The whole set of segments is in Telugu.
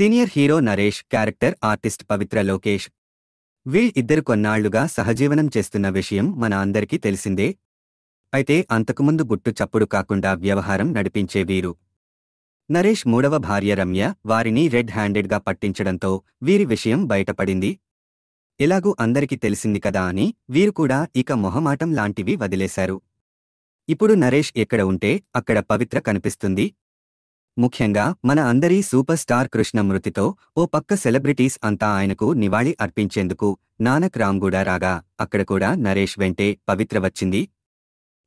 Senior hero Naresh character artist Pavitra Lokesh. వీళ్ళిద్దరు కొన్నాళ్ళుగా సహజీవనం చేస్తున్న విషయం మన అందరికీ తెలిసిందే. అయితే అంతకుముందు గుట్టు చప్పుడు కాకుండా వ్యవహారం నడిపించే వీరు. నరేష్ మూడవ భార్య రమ్య వారిని రెడ్ హ్యాండెడ్గా పట్టించడంతో వీరి విషయం బయటపడింది. ఇలాగూ అందరికీ తెలిసింది కదా అని వీరు కూడా ఇక మొహమాటం లాంటివి వదిలేశారు. ఇప్పుడు నరేష్ ఎక్కడ ఉంటే అక్కడ పవిత్ర కనిపిస్తుంది. ముఖ్యంగా మన అందరి సూపర్ స్టార్ కృష్ణ మృతితో ఓ పక్క సెలబ్రిటీస్ అంతా ఆయనకు నివాళి అర్పించేందుకు నానక్ రామ్గూడ రాగా అక్కడ కూడా నరేష్ వెంటే పవిత్ర వచ్చింది.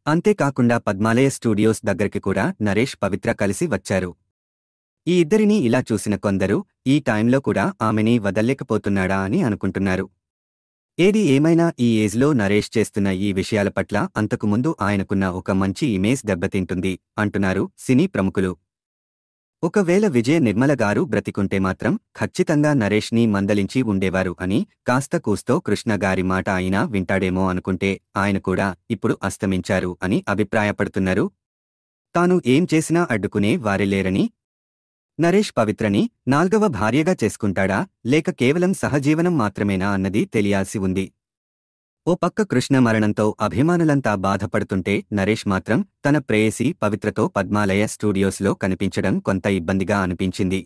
అంతేకాకుండా పద్మాలయ స్టూడియోస్ దగ్గరికి కూడా నరేష్ పవిత్ర కలిసి వచ్చారు. ఈ ఇద్దరినీ ఇలా చూసిన కొందరు ఈ టైంలో కూడా ఆమెని వదల్లేకపోతున్నాడా అని అనుకుంటున్నారు. ఏది ఏమైనా ఈ ఏజ్లో నరేష్ చేస్తున్న ఈ విషయాల పట్ల అంతకుముందు ఆయనకున్న ఒక మంచి ఇమేజ్ దెబ్బతింటుంది అంటున్నారు సినీ ప్రముఖులు. ఒకవేళ విజయ నిర్మల గారు బ్రతికుంటే మాత్రం ఖచ్చితంగా నరేష్ని మందలించి ఉండేవారు అని కాస్త కూస్తో కృష్ణ గారి మాట అయినా వింటాడేమో అనుకుంటే ఆయన కూడా ఇప్పుడు అస్తమించారు అని అభిప్రాయపడుతున్నారు. తాను ఏం చేసినా అడ్డుకునే వారే లేరని నరేష్ పవిత్రని నాల్గవ భార్యగా చేసుకుంటాడా? లేక కేవలం సహజీవనం మాత్రమేనా అన్నది తెలియాల్సి ఉంది. ఓ పక్క కృష్ణ మరణంతో అభిమానులంతా బాధపడుతుంటే నరేష్ మాత్రం తన ప్రేయసి పవిత్రతో పద్మాలయ స్టూడియోస్లో కనిపించడం కొంత ఇబ్బందిగా అనిపించింది.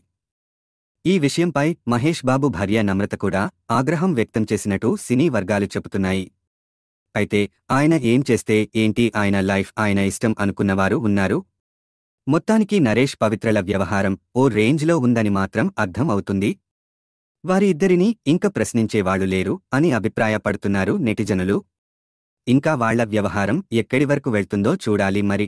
ఈ విషయంపై మహేష్ బాబు భార్య నమ్రత కూడా ఆగ్రహం వ్యక్తం చేసినట్టు సినీ వర్గాలు చెబుతున్నాయి. అయితే ఆయన ఏం చేస్తే ఏంటి ఆయన లైఫ్ ఆయన ఇష్టం అనుకున్నవారు ఉన్నారు? మొత్తానికి నరేష్ పవిత్రల వ్యవహారం ఓ రేంజ్లో ఉందని మాత్రం అర్థం అవుతుంది. వారి ఇద్దరినీ ఇంక ప్రశ్నించేవాళ్ళు లేరు అని అభిప్రాయపడుతున్నారు నెటిజనులు. ఇంకా వాళ్ళ వ్యవహారం ఎక్కడి వరకు వెళ్తుందో చూడాలి మరి.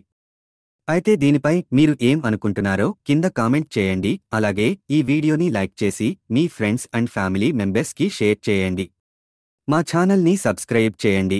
అయితే దీనిపై మీరు ఏం అనుకుంటున్నారో కింద కామెంట్ చేయండి. అలాగే ఈ వీడియోని లైక్ చేసి మీ ఫ్రెండ్స్ అండ్ ఫ్యామిలీ మెంబర్స్కి షేర్ చేయండి. మా ఛానల్ని సబ్స్క్రైబ్ చేయండి.